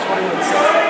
2160.